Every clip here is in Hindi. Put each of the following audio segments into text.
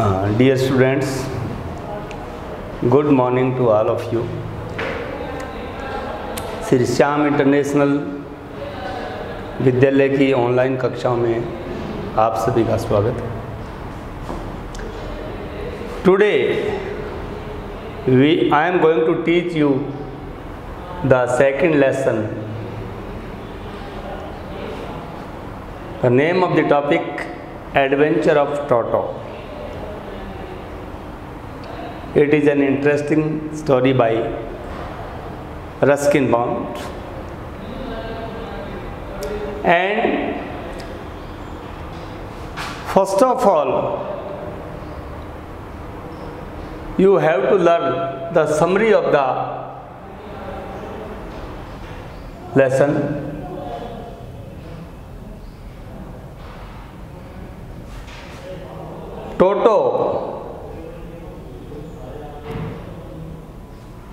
Dear students, good morning to all of you. Shri Shyam international Vidyalaya की ऑनलाइन कक्षाओं में आप सभी का स्वागत। है today we I am going to teach you the second lesson the name of the topic adventure of Toto It is an interesting story by Ruskin Bond. And first of all, you have to learn the summary of the lesson. Toto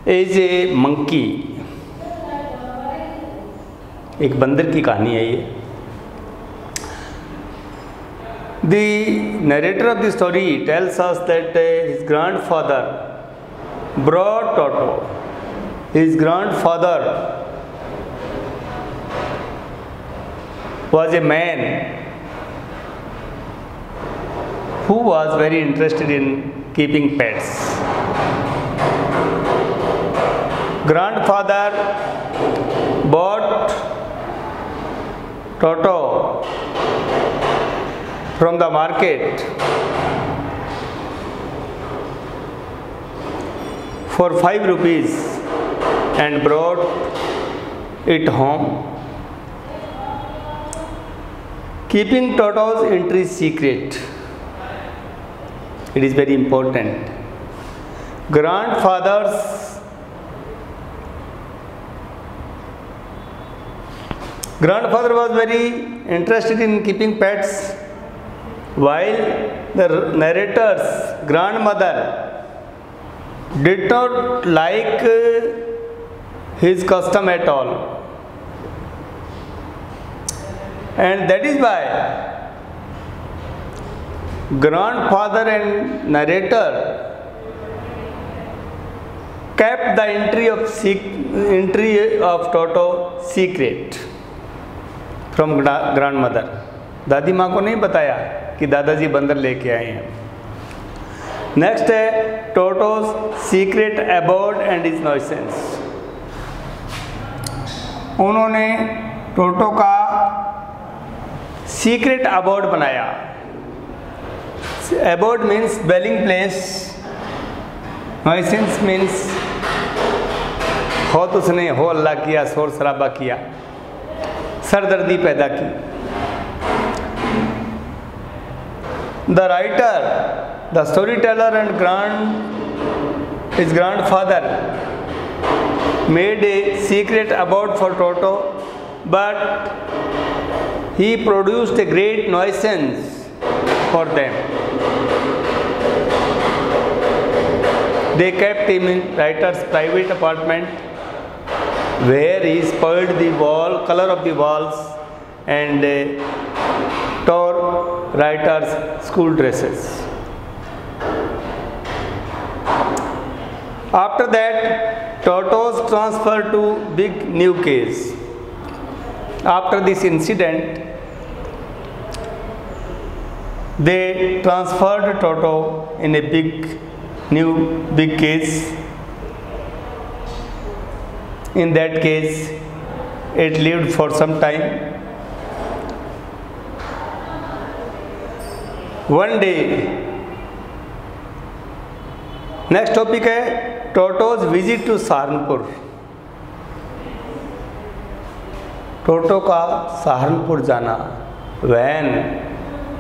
as a monkey एक बंदर की कहानी है ये। Narrator of the story tells us that his grand father brought Toto his grand father was a man who was very interested in keeping pets. Grandfather bought Toto from the market for 5 rupees and brought it home. Keeping Toto's entry secret. It is very important. Grandfather's grandfather was very interested in keeping pets while the narrator's grandmother did not like uh, his custom at all. And that is why grandfather and narrator kept the entry of entry of toto secret from grand mother दादी माँ को नहीं बताया कि दादाजी बंदर लेके आए हैं। नेक्स्ट है Toto's secret abode and his nuisance उन्होंने टोटो का सीक्रेट अबाउट बनाया। Abode means dwelling place nuisance means तो उसने, हो अल्लाह किया, शोर शराबा किया। सरदर्दी पैदा की। The writer the story teller and grand his grand father made a secret abode for Toto but he produced a great nuisance for them they kept in writer's private apartment where he spoiled the wall color of the walls and uh, tore writers school dresses. After that totos transferred to big new case. After this incident they transferred toto in a big new big case in that case it lived for some time. One day next topic है Toto's visit to Saharanpur Toto का सहारनपुर जाना when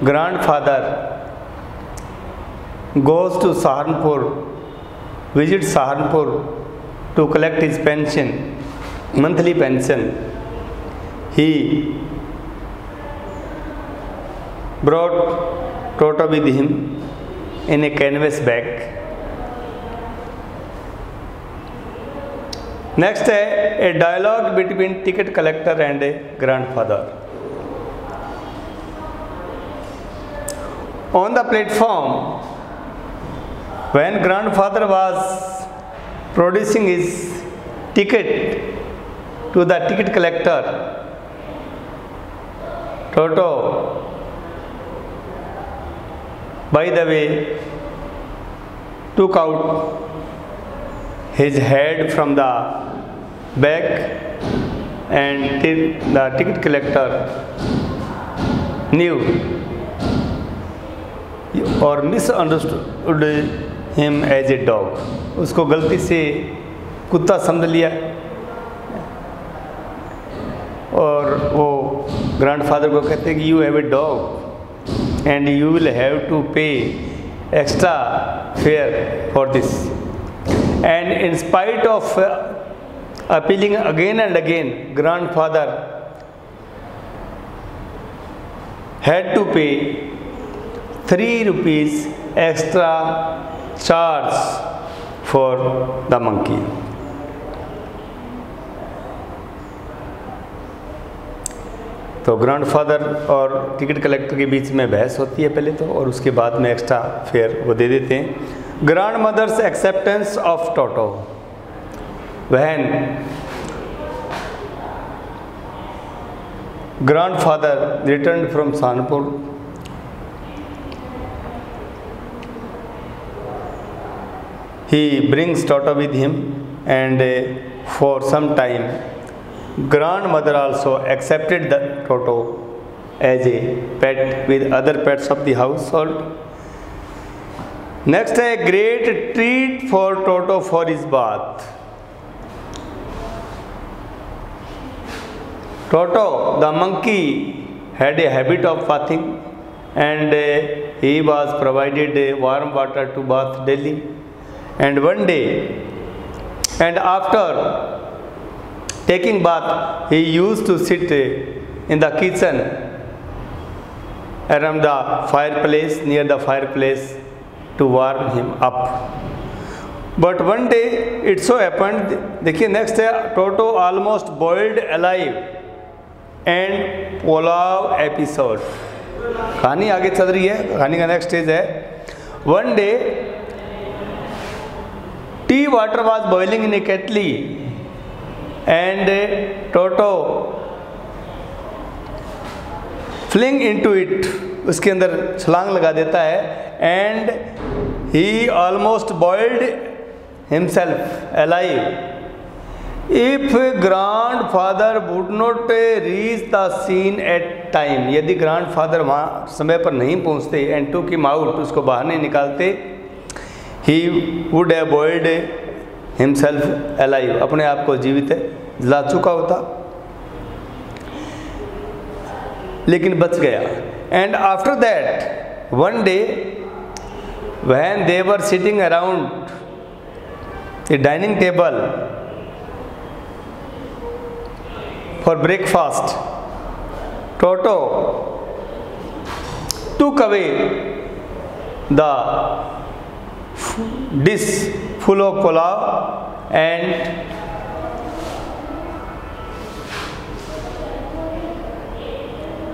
grand father goes to Saharanpur visit Saharanpur to collect his pension, monthly pension, he brought Toto with him in a canvas bag. Next, a, a dialogue between ticket collector and a grandfather. On the platform, when grandfather was producing his ticket to the ticket collector toto by the way took out his head from the bag and the ticket collector knew or misunderstood him as a dog उसको गलती से कुत्ता समझ लिया और वो ग्रैंडफादर को कहते हैं कि you have a dog and you will have to pay extra fare for this and in spite of appealing again and again grand father had to pay three rupees extra charge for the monkey तो ग्रैंडफादर और टिकट कलेक्टर के बीच में बहस होती है पहले तो और उसके बाद में एक्स्ट्रा फेयर वो दे देते हैं। Grand mother's acceptance of Toto when grandfather return from he brings Toto with him and uh, for some time grandmother also accepted the Toto as a pet with other pets of the household. Next a great treat for Toto for his bath. Toto the monkey had a habit of bathing and uh, he was provided uh, warm water to bath daily and one day and after taking bath he used to sit in the kitchen around the fireplace near the fireplace to warm him up but one day it so happened देखिए next है Toto almost boiled alive and pulao episode कहानी आगे चल रही है कहानी का नेक्स्ट स्टेज है one day tea water was boiling in a kettle and Toto. Fling into it. उसके अंदर छलांग लगा देता है. And he almost boiled himself alive if grand father would not reach the scene at time यदि ग्रांड फादर वहाँ समय पर नहीं पहुँचते एंड टू किम आउट उसको बाहर नहीं निकालते he would have boiled himself alive अपने आप को जीवित ला चुका होता। लेकिन बच गया। And after that one day when they were sitting around a dining table for breakfast Toto took away the dish full of pulao and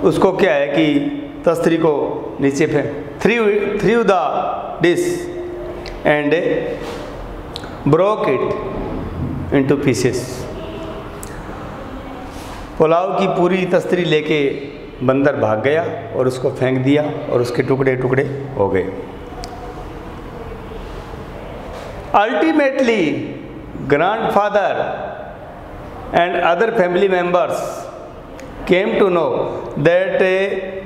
उसको क्या है कि तस्तरी को नीचे फेंक। Threw threw the dish and broke it into pieces pulao की पूरी तस्तरी लेके बंदर भाग गया और उसको फेंक दिया और उसके टुकड़े टुकड़े हो गए। Ultimately, grandfather and other family members came to know that uh,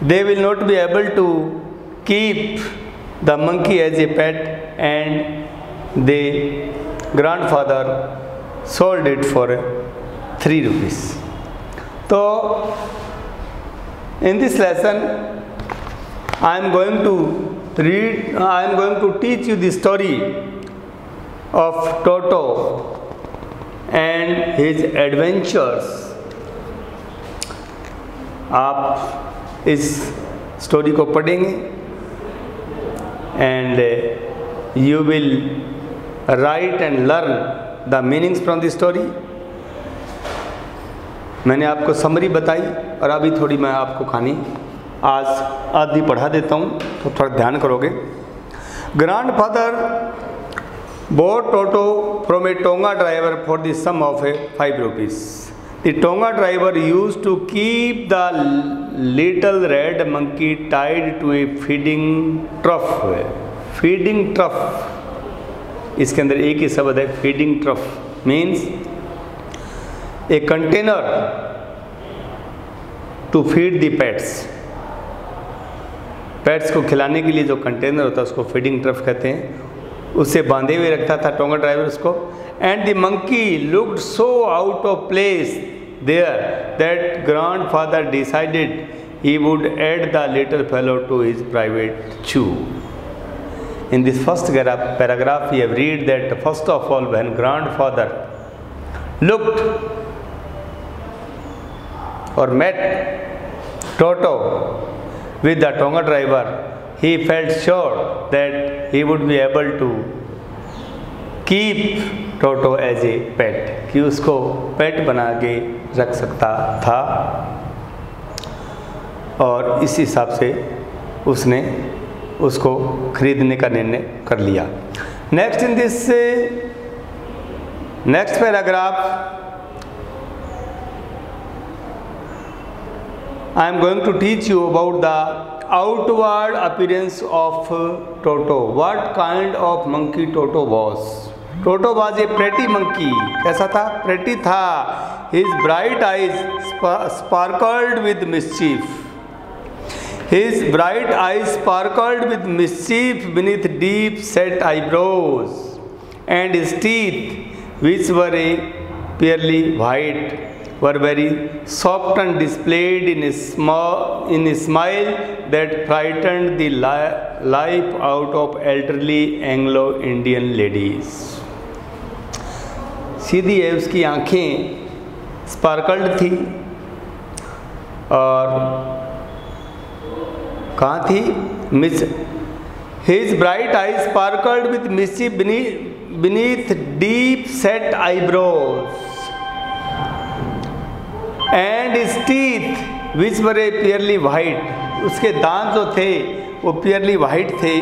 they will not be able to keep the monkey as a pet and the grandfather sold it for eh, 3 rupees. So, in this lesson, I am going to read i am going to teach you the story of toto and his adventures. आप इस स्टोरी को पढ़ेंगे and you will write and learn the meanings from the story मैंने आपको समरी बताई और अभी थोड़ी मैं आपको कहानी आज आदि पढ़ा देता हूँ तो थोड़ा ध्यान करोगे। Grand father bought Toto from a tonga driver for the sum of a five rupees the tonga driver used to keep the little red monkey tied to a feeding trough feeding trough इसके अंदर एक ही शब्द है feeding trough means a container to feed the pets pets को खिलाने के लिए जो कंटेनर होता है, उसको फीडिंग ट्रफ कहते हैं। उससे बांधे हुए रखता था टोंगा ड्राइवर उसको। And the monkey looked so out of place there that grand father decided he would add the little fellow to his private zoo in this first paragraph, we have read that first of all, when grandfather looked or met Toto with the Tonga driver, he felt sure that he would be able to keep Toto as a pet कि उसको पेट बना के रख सकता था और इस हिसाब से उसने उसको खरीदने का निर्णय कर लिया next in this next paragraph I am going to teach you about the outward appearance of Toto. What kind of monkey Toto was? Toto was a pretty monkey. कैसा था pretty था His bright eyes sparkled with mischief. His bright eyes sparkled with mischief beneath deep set eyebrows, and his teeth, which were a pearly white, were very soft and displayed in a, small, in a smile that frightened the li- life out of elderly Anglo-Indian ladies. सीधी है उसकी आँखें स्पार्कल्ड थी और कहाँ थी his his bright eye sparkled with mischief beneath deep set eyebrows and teeth, which were a purely white, उसके दांत जो थे, वो प्योरली वाइट थे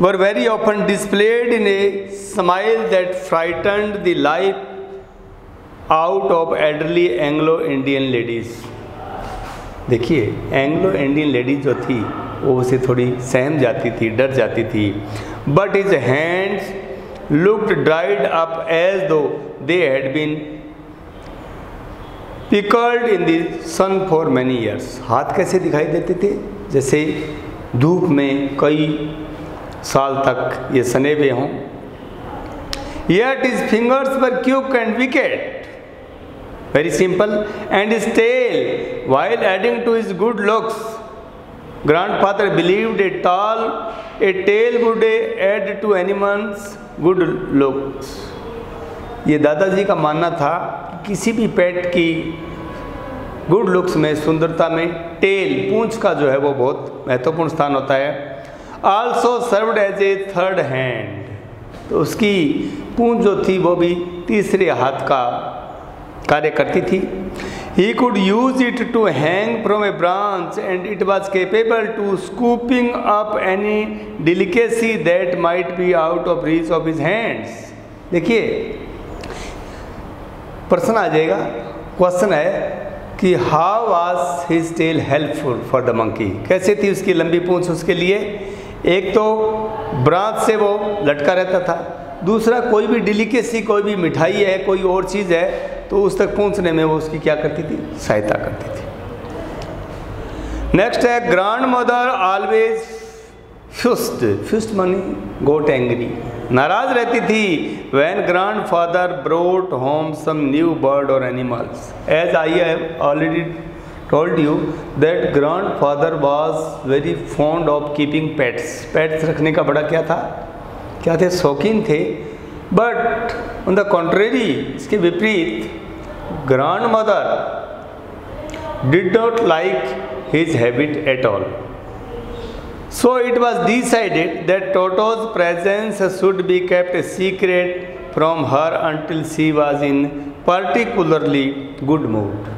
were very often displayed in a smile that frightened the life out of elderly Anglo Indian ladies देखिए एंग्लो इंडियन लेडीज़ जो थी, वो उसे थोड़ी सहम जाती थी, डर जाती थी। But his hands looked dried up as though they had been pickled in then for many years हाथ कैसे दिखाई देते थे? जैसे धूप में कई साल तक ये सने हुए हों। यट इज़ फिंगर्स पर quick and wicked very simple and his tail while adding to his good looks grand father believe a tall a tail would add to animals good looks ये दादाजी का मानना था किसी भी पेट की गुड लुक्स में, सुंदरता में टेल पूंछ का जो है वो बहुत महत्वपूर्ण स्थान होता है। Also served as a third hand तो उसकी पूंछ जो थी, वो भी तीसरे हाथ का कार्य करती थी। He could use it to hang from a branch and it was capable to scooping up any delicacy that might be out of reach of his hands देखिए प्रश्न आ जाएगा। क्वेश्चन है कि how was his tail helpful for the monkey कैसे थी उसकी लंबी पूंछ उसके लिए? एक तो ब्रांच से वो लटका रहता था। दूसरा, कोई भी डिलीकेसी कोई भी मिठाई है, कोई और चीज़ है तो उस तक पहुँचने में वो उसकी क्या करती थी? सहायता करती थी। नेक्स्ट है grand mother always fussed fumed money got angry नाराज़ रहती थी when grand father brought home some new bird और animals as I have already told you that grand father was very fond of keeping pets pets रखने का बड़ा क्या था? क्या थे? शौकीन थे। बट ऑन द कॉन्ट्रेरी इसके विपरीत grand mother did not like his habit at all So it was decided that Toto's presence should be kept a secret from her until she was in particularly good mood.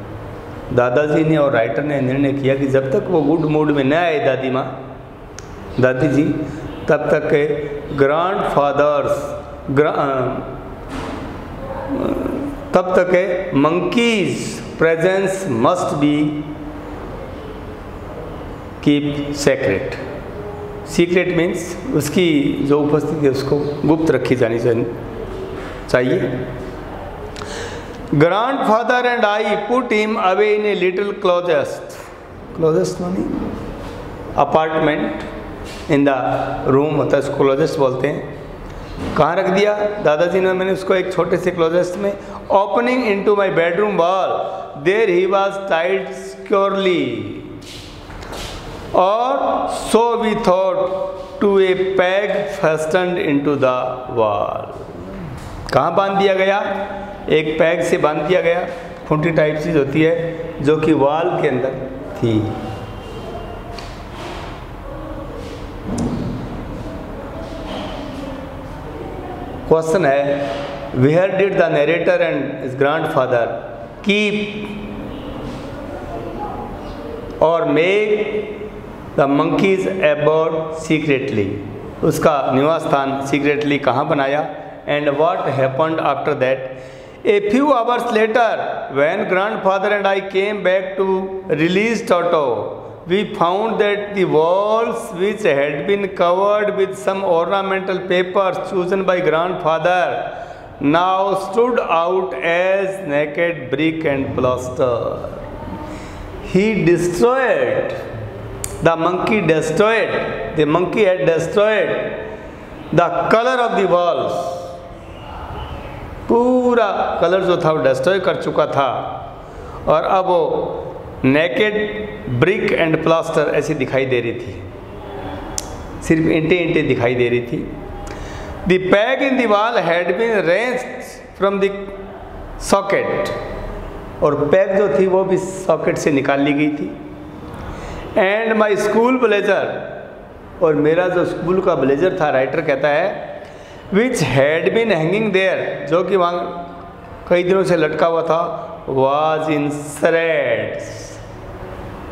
दादाजी ने और राइटर ने निर्णय किया कि जब तक वो गुड मूड में न आए दादी माँ दादी जी तब तक ग्रांड फादर्स तब तक monkey's presence must be keep secret secret means उसकी जो उपस्थिति है उसको गुप्त रखी जानी चाहिए। Grand father and I put him away in a little closest closest मानी अपार्टमेंट इन द रूम होता है उसको क्लोजेस्ट बोलते हैं। कहाँ रख दिया? दादाजी ने मैंने उसको एक छोटे से क्लोजेस्ट में opening into my bedroom wall there he was tied securely और so we thought to a peg fastened into the wall कहाँ बाँध दिया गया? एक पैग से बाँध दिया गया। खूंटी टाइप चीज़ होती है जो कि वॉल के अंदर थी। क्वेश्चन है where did the narrator and his grand father keep और make the monkey's abode secretly उसका निवास स्थान सीक्रेटली कहाँ बनाया? And what happened after that a few hours later when grand father and I came back to release Toto we found that the walls which had been covered with some ornamental paper chosen by grand father now stood out as naked brick and plaster he destroyed The monkey destroyed, the monkey had destroyed the color of the walls. पूरा कलर जो था वो डिस्ट्रॉय कर चुका था। और अब वो नेकेड ब्रिक एंड प्लास्टर ऐसी दिखाई दे रही थी। सिर्फ़ इंटे इंटे दिखाई दे रही थी। The peg in the wall had been wrenched from the socket और पैग जो थी वो भी सॉकेट से निकाल ली गई थी। एंड माई स्कूल ब्लेजर और मेरा जो स्कूल का ब्लेजर था राइटर कहता है which had been hanging there जो कि वहाँ कई दिनों से लटका हुआ था वाज इन सरेड्स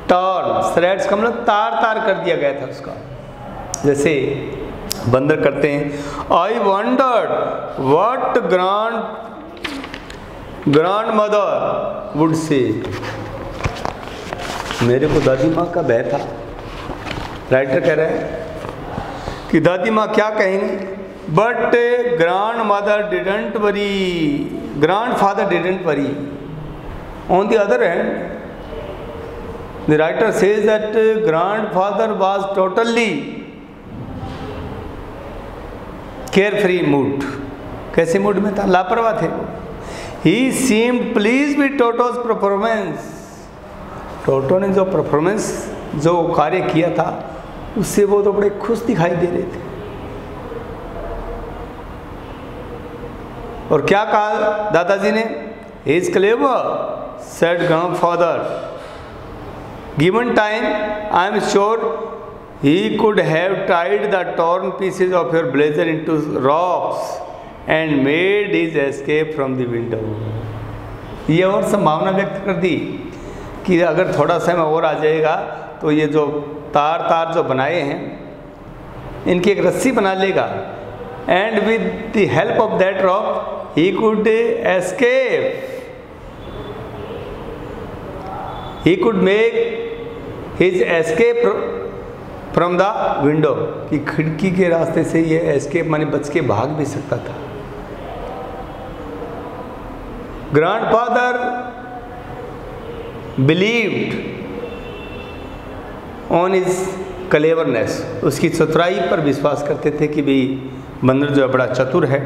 टॉर्न सरेड्स का मतलब तार तार कर दिया गया था उसका। जैसे बंदर करते हैं। I wondered what grand grand mother would say मेरे को दादी माँ का भय था। राइटर कह रहे हैं कि दादी माँ क्या कहेंगी? But grand mother didn't worry grand father didn't worry on the other hand the writer says that grand father was totally care free mood कैसे मूड में था? लापरवाह थे he seemed pleased with Toto's performance Toto ने जो परफॉर्मेंस जो कार्य किया था, उससे वो तो बड़े खुश दिखाई दे रहे थे। और क्या कहा दादाजी ने? Is clever said grandfather given time I am sure he could have tied the torn pieces of your blazer into rocks and made his escape from the window ये और संभावना व्यक्त कर दी। कि अगर थोड़ा समय और आ जाएगा तो ये जो तार तार जो बनाए हैं, इनकी एक रस्सी बना लेगा। And with the help of that rock he could escape he could make his escape from the window कि खिड़की के रास्ते से ये एस्केप माने बच के भाग भी सकता था। Grandfather believed on his cleverness उसकी चतुराई पर विश्वास करते थे कि भाई बंदर जो है बड़ा चतुर है।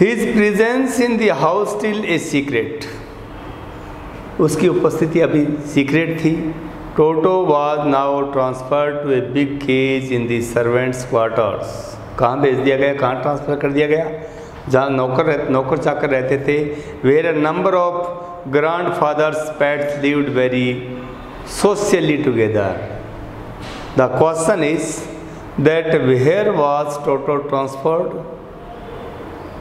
His presence in the house still a secret उसकी उपस्थिति अभी सीक्रेट थी। Toto was now transfer to a big cage in the servants quarters कहाँ भेज दिया गया? कहाँ ट्रांसफ़र कर दिया गया? जहाँ नौकर रह, नौकर चाकर रहते थे। Where a number of grandfather's pets lived very socially together the question is that where was Toto transferred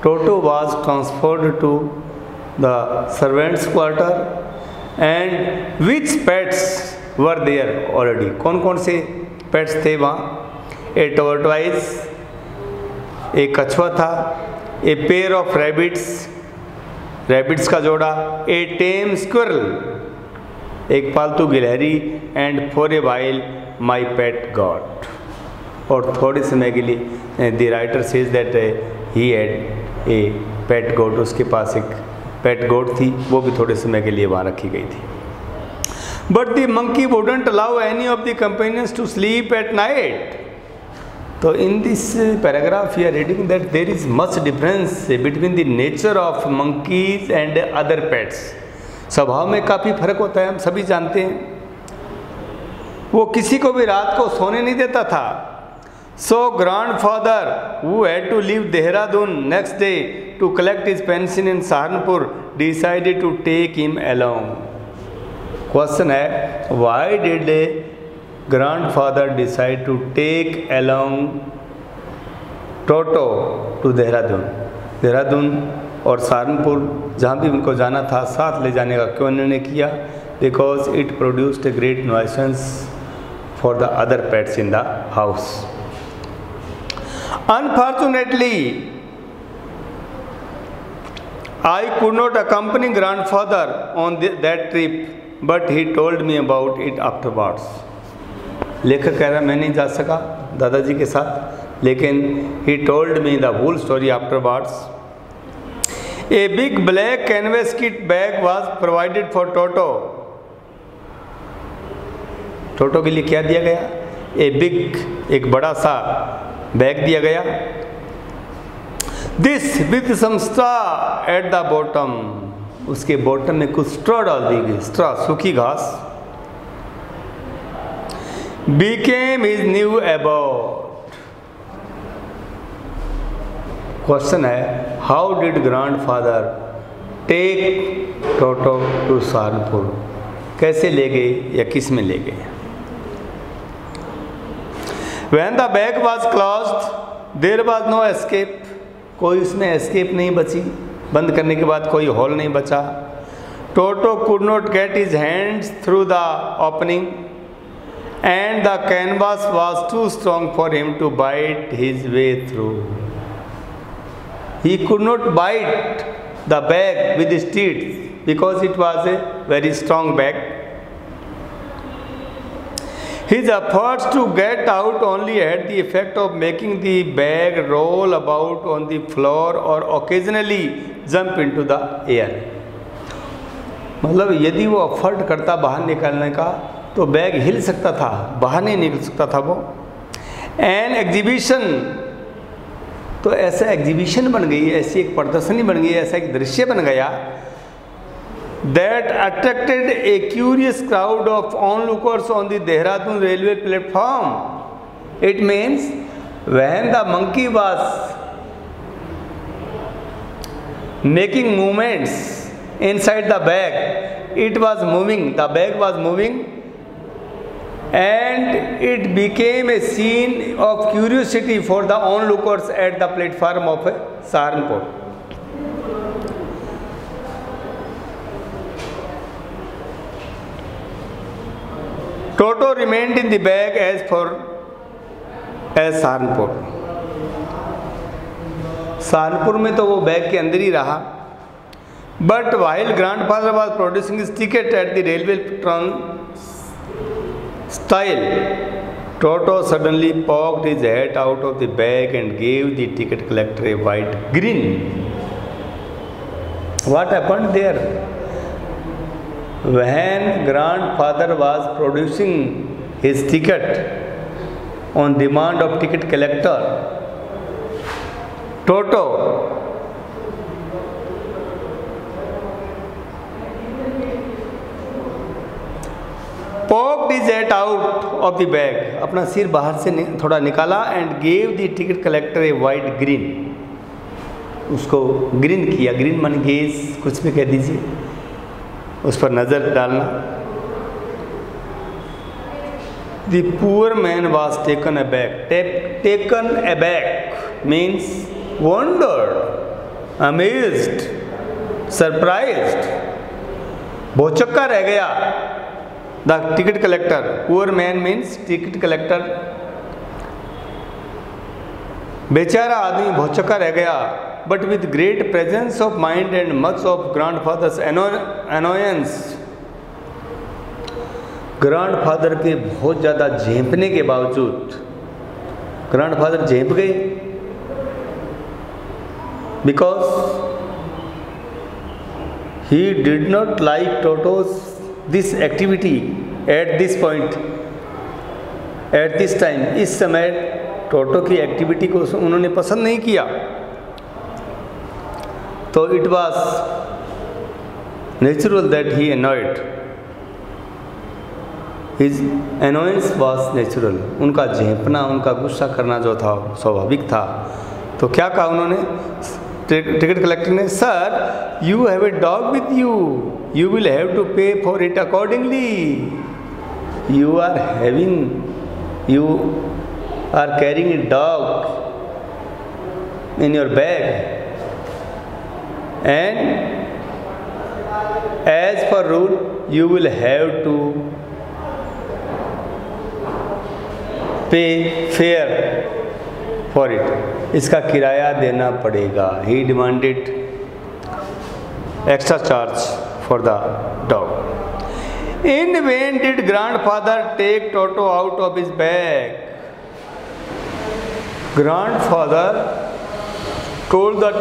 Toto was transferred to the servants quarter and which pets were there already कौन कौन से पेट्स थे वहाँ? ए टोर्टवाइज एक कछुआ था a pair of rabbits rabbits का जोड़ा. ए टेम स्क्विरल एक पालतू गिलहरी. And for a while my pet goat और थोड़े समय के लिए the writer says that he had a pet goat उसके पास एक पेट गोट थी. वो भी थोड़े समय के लिए वहाँ रखी गई थी. But the monkey wouldn't allow any of the companions to sleep at night तो in this paragraph you are reading that there is much difference between the nature of monkeys and other pets स्वभाव में काफ़ी फ़र्क होता है, हम सभी जानते हैं। वो किसी को भी रात को सोने नहीं देता था। सो ग्रांड फादर वो had to leave Dehradun next day to collect his pension in Saharanpur decided to take him along question है why did grandfather decide to take along Toto to Dehradun? Dehradun और सहारनपुर जहाँ भी उनको जाना था साथ ले जाने का क्यों निर्णय किया because it produced a great nuisance for the other pets in the house Unfortunately, I could not accompany grandfather on the, that trip, but he told me about it afterwards. लेखक कह रहा मैं नहीं जा सका दादाजी के साथ। लेकिन he told me the whole story afterwards a big black canvas kit bag was provided for Toto Toto के लिए क्या दिया गया? ए बिग एक बड़ा सा बैग दिया गया। This with some at the bottom उसके बॉटम में कुछ स्ट्रॉ डाल दी गई। स्ट्रा सूखी घास। इज़ न्यू अबाउट क्वेश्चन है how did grandfather take Toto to Saharanpur कैसे ले गए या किसमें ले गए when the bag was closed there was no escape कोई उसमें एस्केप नहीं बची। बंद करने के बाद कोई हॉल नहीं बचा। Toto could not get his hands through the opening And the canvas was too strong for him to bite his way through he could not bite the bag with स्टीट्स because it was a very strong bag His efforts to get out only had the effect of making the bag roll about on the floor or occasionally jump into the air. मतलब यदि वो अफर्ट करता बाहर निकालने का तो बैग हिल सकता था बाहर नहीं निकल सकता था वो। एन एग्जीबिशन तो ऐसा एग्जीबिशन बन गई, ऐसी एक प्रदर्शनी बन गई, ऐसा एक दृश्य बन गया that attracted a curious crowd of onlookers on the Dehradun railway platform it means when the monkey was making movements inside the bag it was moving the bag was moving and it became a scene of curiosity for the onlookers at the platform of Saharanpur Toto remained in the bag as far as Saharanpur Saharanpur में तो वो बैग के अंदर ही रहा। But while grandfather was producing his ticket at the railway turnstile Toto suddenly poked his head out of the bag and gave the ticket collector a white grin. What happened there? when grandfather was producing his ticket on demand of ticket collector toto poked his head out of the bag. अपना सिर बाहर से थोड़ा निकाला and gave the ticket collector a wide grin उसको ग्रीन किया. ग्रीन मन गेज कुछ भी कह दीजिए। उस पर नज़र डालना। The poor man was taken aback taken aback means wondered amazed surprised भोचक्का रह गया। The ticket collector poor man means ticket collector बेचारा आदमी बहुत चक्का रह गया but with great presence of mind and much of grandfather's annoyance grand father के बहुत ज़्यादा झेपने के बावजूद ग्रांड फादर झेप गए because he did not like Toto's this activity at this point at this time इस समय टोटो की एक्टिविटी को उन्होंने पसंद नहीं किया। तो it was natural that he annoyed his annoyance was natural उनका झेपना, उनका गुस्सा करना जो था स्वाभाविक था। तो क्या कहा उन्होंने? ticket collector ne sir you have a dog with you. You will have to pay for it accordingly. You are having you are carrying a dog in your bag. And as per rule you will have to pay fare for it. इसका किराया देना पड़ेगा। He demanded extra charge for the dog in vain did grandfather take Toto out of his bag grandfather told the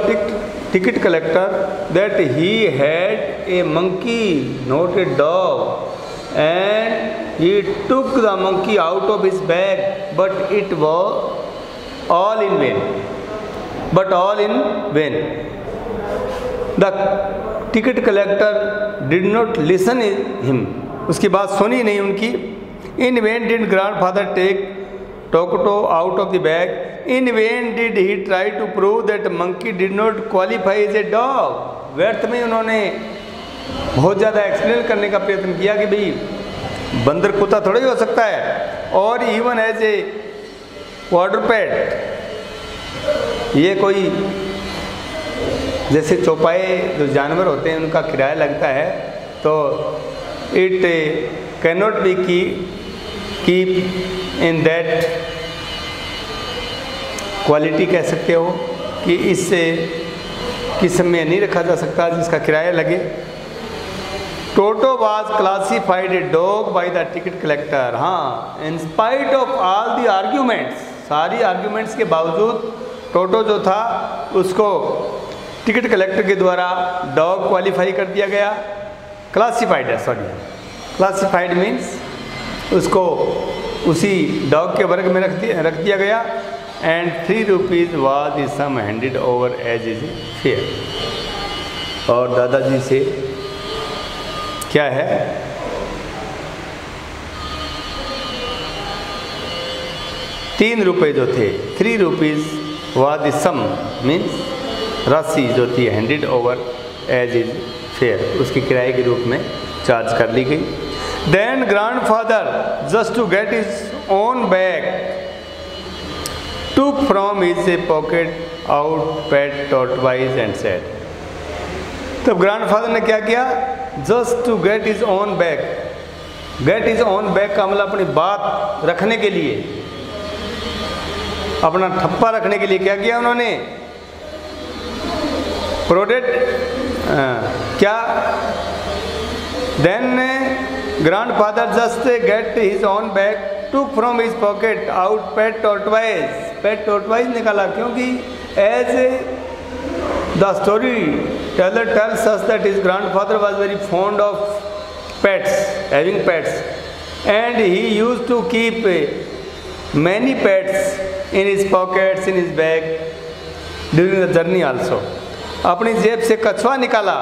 ticket collector that he had a monkey not a dog and he took the monkey out of his bag but it was all in vain. But all in vain. The ticket collector did not listen him. उसकी बात सुनी नहीं उनकी in vain did grandfather take टोकटो out of the bag in vain did he try to prove that monkey did not qualify as a dog व्यर्थ में उन्होंने बहुत ज़्यादा एक्सप्लेन करने का प्रयत्न किया कि भाई बंदर कुत्ता थोड़ा ही हो सकता है और even as a water pet ये कोई जैसे चौपाए जो जानवर होते हैं उनका किराया लगता है तो it can not be keep keep in that quality कह सकते हो कि इससे किस्म में नहीं रखा जा सकता जिसका किराया लगे Toto was classified a dog by the ticket collector. हाँ spite of all the arguments, सारी आर्ग्यूमेंट्स के बावजूद टोटो जो था, उसको टिकट कलेक्टर के द्वारा डॉग क्वालिफाई कर दिया गया। क्लासिफाइड है सॉरी क्लासिफाइड मीन्स उसको उसी डॉग के वर्ग में रख दिया रख दिया गया। And three rupees was his sum handed over as his fare और दादाजी से क्या है? तीन रुपए जो थे three rupees was sum means राशि जो थी handed over as his fare उसके किराए के रूप में चार्ज कर ली गई। Then grandfather just to get his own bag to from his a pocket out pet tortoise and said तब ग्रांड फादर ने क्या किया? Just to get his own bag get his own bag का मतलब अपनी बात रखने के लिए अपना ठप्पा रखने के लिए क्या किया उन्होंने? प्रोडक्ट क्या? Then grandfather just get his own bag to from his pocket out pet tortoise pet tortoise निकाला क्योंकि as the story Teller tells that that grandfather was very fond of pets, having pets, and he used to keep many pets in his pockets, in his bag during the journey also. अपनी जेब से कछुआ निकाला।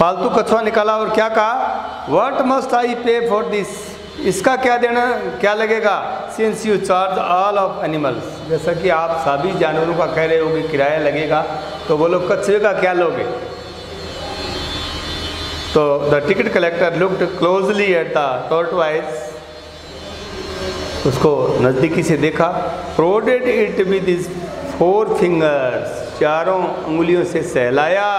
पालतू कछुआ निकाला और क्या कहा? What must I pay for this इसका क्या देना क्या लगेगा? Since you charge all of animals जैसा कि आप सभी जानवरों का कह रहे हो कि किराया लगेगा तो लोग कच्छे का क्या लोगे? तो the ticket collector looked closely at the tortoise उसको नज़दीकी से देखा prodded it with four fingers चारों उंगलियों से सहलाया।